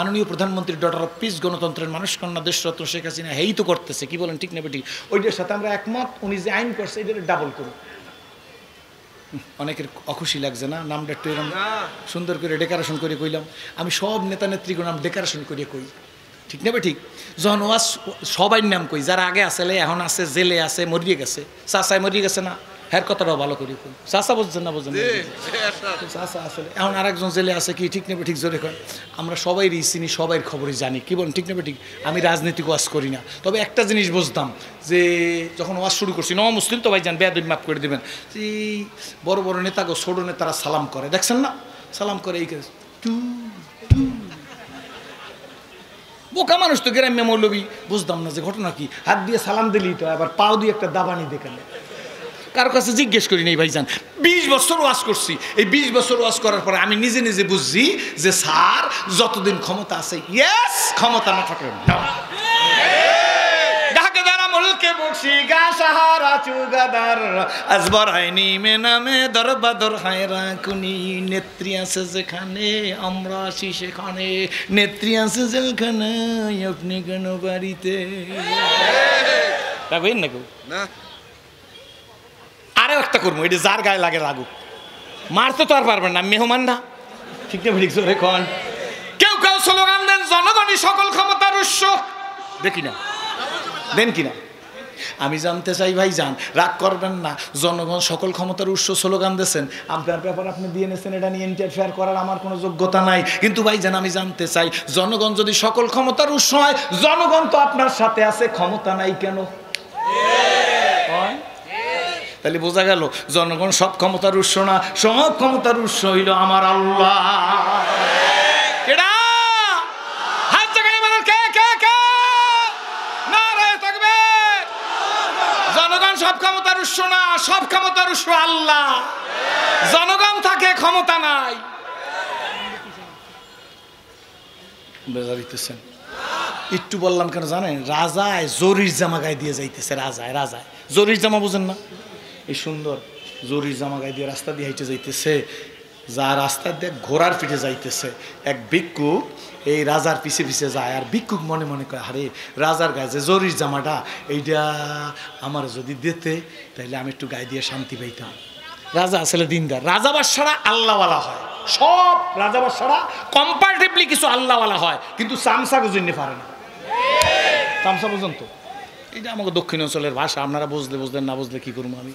মাননীয় প্রধানমন্ত্রী doctor of piece গণতন্ত্রের মানুষ কন্যা দেশরত্ন শেখ হাসিনা হেই তো করতেছে কি বলেন ঠিক না বেটি ওইটার সাথে আমরা একমত উনি যে আইন করছে এটা ডাবল করুন। অনেকের অখুশি লাগছে না নামটা একটু এরকম সুন্দর করে ডেকারেশন করে কইলাম। আমি সব নেতা নেত্রীগুলো নাম ডেকারেশন করে কই। ঠিক না ঠিক যখন ওয়াজ সবাই নাম কই যারা আগে আসলে এখন আছে জেলে আছে মরিয়ে গেছে। চাষায় মরিয়ে গেছে না? হ্যার কথাটাও ভালো করে চাষা বুঝছেন না বুঝছেন চাষা আসলে এখন আরেকজন জেলে আছে কি ঠিক নেবে ঠিক জোরে কয়? আমরা সবাই চিনি সবাই খবরই জানি। কি বলেন ঠিক নেবে ঠিক? আমি রাজনীতিক ওয়াজ করি না। তবে একটা জিনিস বুঝতাম যে যখন ওয়াজ শুরু করছি ন মুসলিম তো ভাই যান বেয়াদ মাফ করে দেবেন। এই বড় বড় নেতাগো ছোট নেতারা সালাম করে দেখছেন না? সালাম করে এই টু বোকা মানুষ তো গ্রাম্য মৌলবী বুঝতাম না যে ঘটনা কি। হাত দিয়ে সালাম দিলি তো আবার পাও দিয়ে একটা দাবানি দেখালে কারও কাছে জিজ্ঞেস করি নেই ভাইজান। বিশ বছর ওয়াজ করছি। এই বিশ বছর ওয়াজ করার পরে আমি নিজে নিজে বুঝছি যে স্যার যতদিন ক্ষমতা আছে ইয়েস ক্ষমতা না থাকলে না। ঢাকে দ্বারা মুলকে বসি গা সাহারা চুগাদার আজবার হয়নি মে নামে দরবাদর হায়রা কুনি নেত্রী আছে যেখানে আমরা আসি সেখানে। নেত্রী আছে যেখানে আপনি কেন বাড়িতে না। আরও একটা করব এটা যার গায়ে লাগে লাগুক। মারতে তো আর পারবেন না মেহমান না। ঠিক না ঠিক জোরে কন। কেউ কেউ স্লোগান দেন জনগণই সকল ক্ষমতার উৎস। দেখি না দেন কিনা? আমি জানতে চাই ভাই যান রাগ করবেন না জনগণ সকল ক্ষমতার উৎস স্লোগান দিয়েছেন। আপনার ব্যাপার আপনি দিয়ে নিয়েছেন এটা নিয়ে ইন্টারফেয়ার করার আমার কোনো যোগ্যতা নাই। কিন্তু ভাই যান আমি জানতে চাই জনগণ যদি সকল ক্ষমতার উৎস হয় জনগণ তো আপনার সাথে আছে ক্ষমতা নাই কেন? তাহলে বোঝা গেল জনগণ সব ক্ষমতার উৎস না সব ক্ষমতার উৎস হইল আমার আল্লাহ কেডা? হাত জাগায় বলো, কে, কে, কে? নারায়ে তাকবীর। জনগণ সব ক্ষমতার উৎস না সব ক্ষমতার উৎস আল্লাহ জনগণ থাকে ক্ষমতা নাই বেজারিতেছেন একটু বললাম কেন জানেন রাজায় জরির জামা গায়ে দিয়ে যাইতেছে রাজায় রাজায় জরির জামা বুঝেন না এই সুন্দর জরির জামা গায়ে দিয়ে রাস্তা দিয়ে হেঁটে যাইতেছে। যা রাস্তা দিয়ে ঘোড়ার পিঠে যাইতেছে। এক ভিক্ষুক এই রাজার পিছে পিছে যায় আর ভিক্ষুক মনে মনে করে আরে রাজার গায়ে যে জরির জামাটা এইটা আমার যদি দিতে তাহলে আমি একটু গায়ে দিয়ে শান্তি পাইতাম। রাজা আসলে দিনদার। রাজা বাদশারা আল্লাহওয়ালা হয়। সব রাজা বাদশারা কম্পারেটিভলি কিছু আল্লাহওয়ালা হয়। কিন্তু চামচা বুঝিনি পারে না। চামচা বুঝুন তো? এটা আমাকে দক্ষিণ অঞ্চলের ভাষা। আপনারা বুঝলে বুঝলেন, না বুঝলে কী করব আমি?